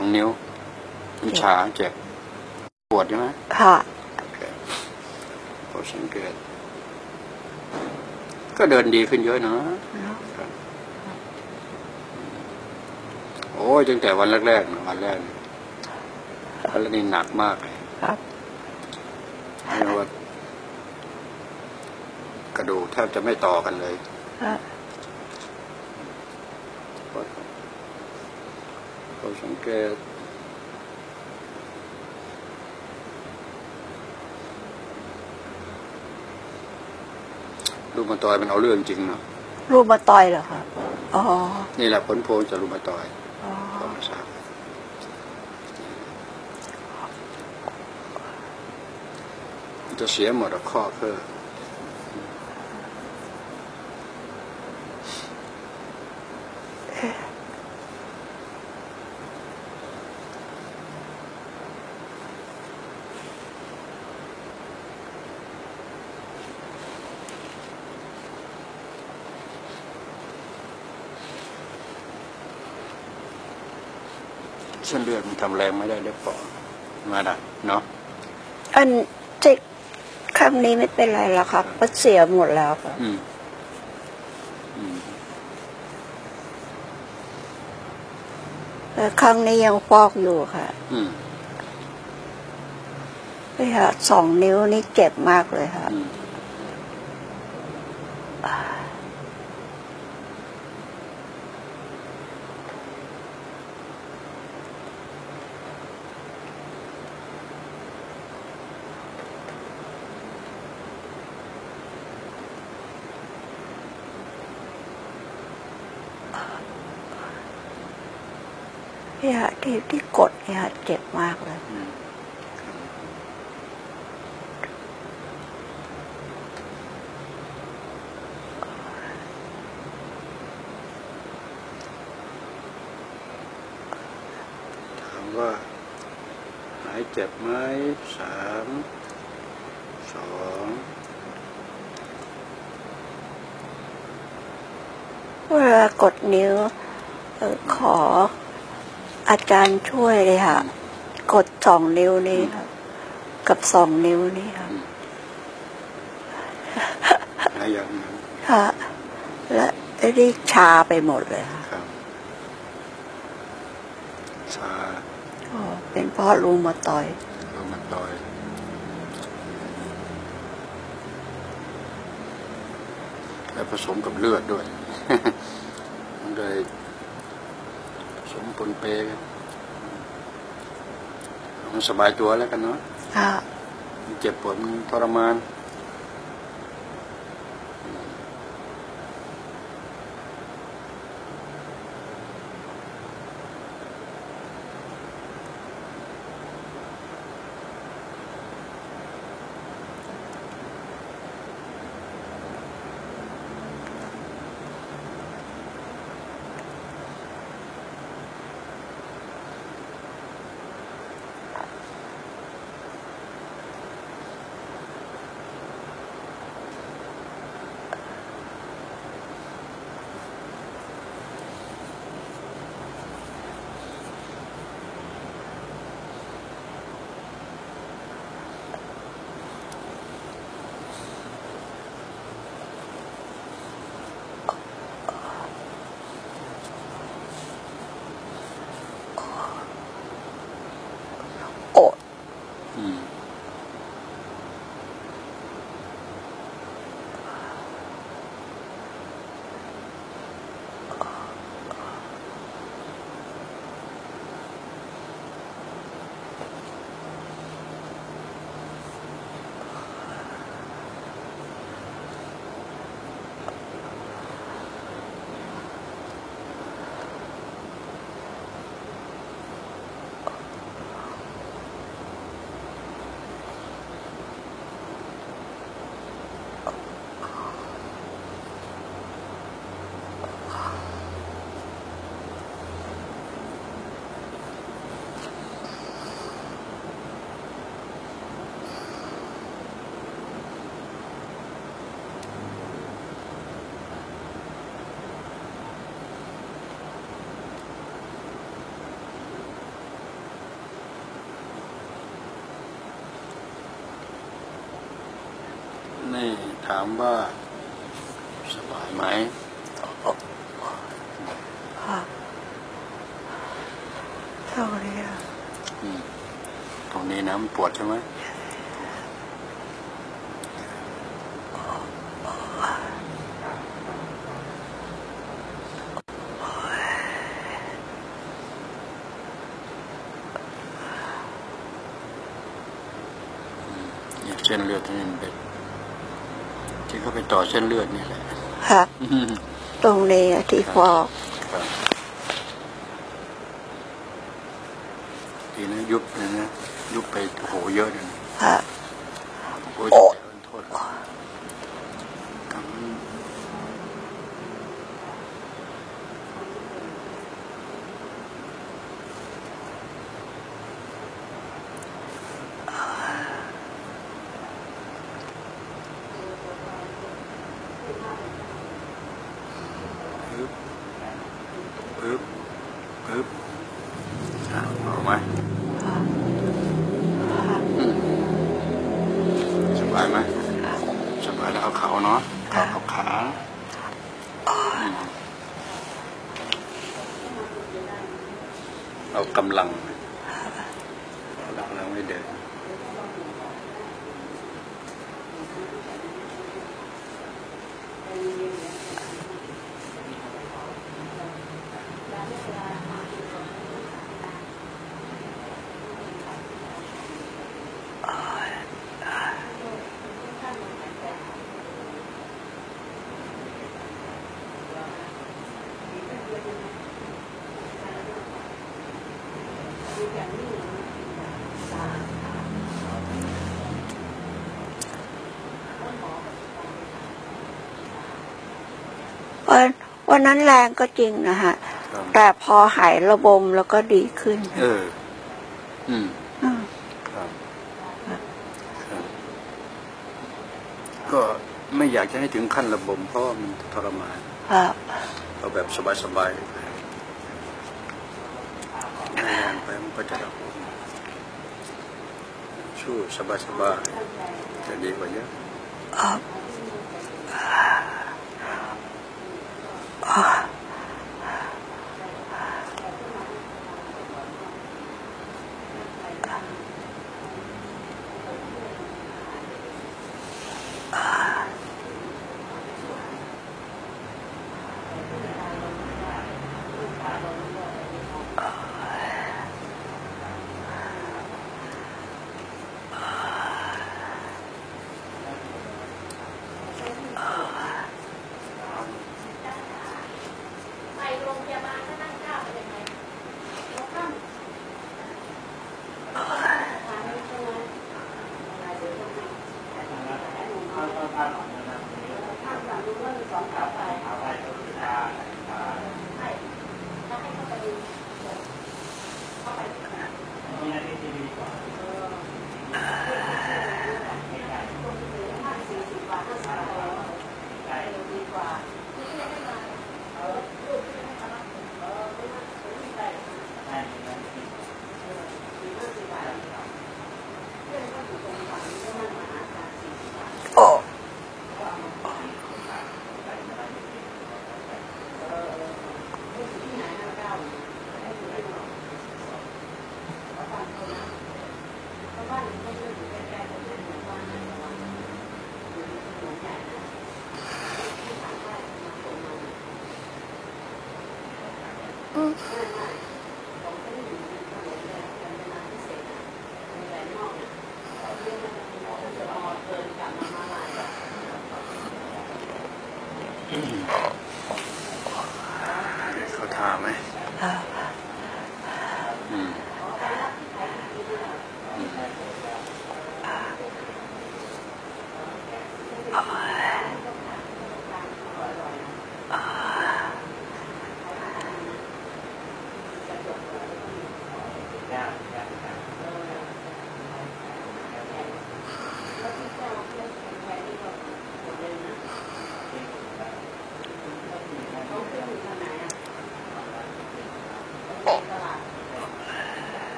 องนิ้วมันชาเจ็บปวดใช่ไหมค่ะโอเคพอสังเกตก็เดินดีขึ้นเยอะนะโอ้ยตั้งแต่วันแรกๆนะวันแรกนี่วันแรกนี่หนักมากเลยครับเรียกว่ากระดูกแทบจะไม่ต่อกันเลยค่ะพ สังเกต รูมาตอยมันเอาเรื่องจริงเนาะรูปมาตอยเหรอคะอ๋อ นี่แหละผลพวงจากรูมาตอยอ๋อความทราบมันจะเสียหมดอะข้อเพื่อ เส้นเลือดมันทำแรงไม่ได้เล็บปอดมาดัเนาะอันเจ็กครั้งนี้ไม่เป็นไรแล้วครับมันเสียหมดแล้วค่ะอืมอืมแต่ครั้งนี้ยังฟอกอยู่ค่ะ อืมนี่ค่ะสองนิ้วนี่เจ็บมากเลยค่ะ อืมนี่ค่ะที่ที่กดเนี่ยค่ะเจ็บมากเลยอืมถามว่า หายเจ็บไหมสามสองเวลากดนิ้วเอ่อขอ อาจารย์ช่วยเลยค่ะ กดสองนิ้วนี้ค่ะกับสองนิ้วนี้ค่ะหายอย่างนั้นค่ะ และไอ้นี่ชาไปหมดเลยค่ะครับชาอ๋อเป็นเพราะรูมาตอยด์ลงมาต่อยและผสมกับเลือดด้วยมันเลยผ สมปนเปกันมันสบายตัวแล้วกันเนาะค่ะมันเจ็บปวดมันทรมาน ถามว่าสบายไหมค่ะเท่านี้อะอืมตรงนี้นะมันปวดใช่ไหมอืมเนี่ยเส้นเลือดนี่มันเป็น ที่เขาไปต่อเส้นเลือดนี่แหละค่ะอืมตรงนี้อะที่ฟอกครับทีนี้ยุบเลยนะยุบไปโอ้โหเยอะเลยนะค่ะโอ้ย โอ้ โทษครับครับ ปึ๊บปึ๊บปึ๊บอะออกไหมอืมสบายไหมสบายแล้วเอาเขาเนาะเขาเอาขาอืมเอากำลังเอากำลังไม่เดิน วันวันนั้นแรงก็จริงนะฮะครับแต่พอหายระบมแล้วก็ดีขึ้น เออ อืมอืมครับครับก็ไม่อยากจะให้ถึงขั้นระบมเพราะว่ามันทรมาน ครับเอาแบบสบายๆไปไม่แรงไปมันก็จะระบมสู้สบายๆจะดีกว่าเยอะครับ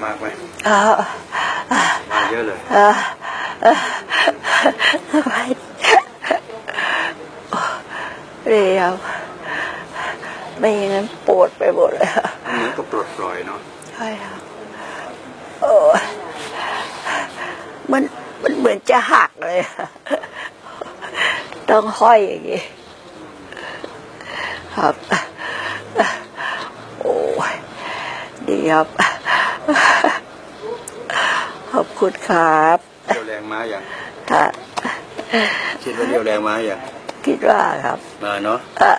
เอ่อมาเยอะเลยเอ่อเอ่อสบายเรียวไม่อย่างนั้นปวดไปหมดเลยค่ะเหมือนก็ปลดปล่อยเนาะใช่ครับโอ้ยมันมันเหมือนจะหักเลยอะต้องห้อยอย่างนี้ครับ โอ้ยดีครับ ขอบคุณครับเรียวแรงมาอย่างค่ะคิดว่าเรียวแรงมาอย่างคิดว่าครับมาเนาะอะ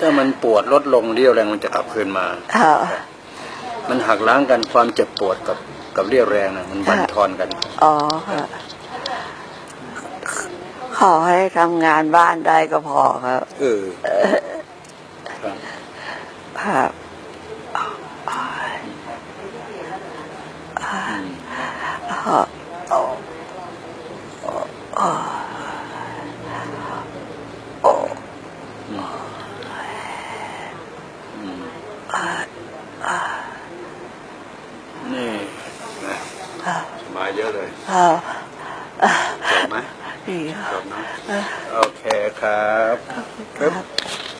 ถ้ามันปวดลดลงเรียวแรงมันจะกลับคืนมาค่ะมันหักล้างกันความเจ็บปวดกับกับเรียวแรงนะมันบั่นทอนกันอ๋อค่ะขอให้ทำงานบ้านได้ก็พอครับเออครับ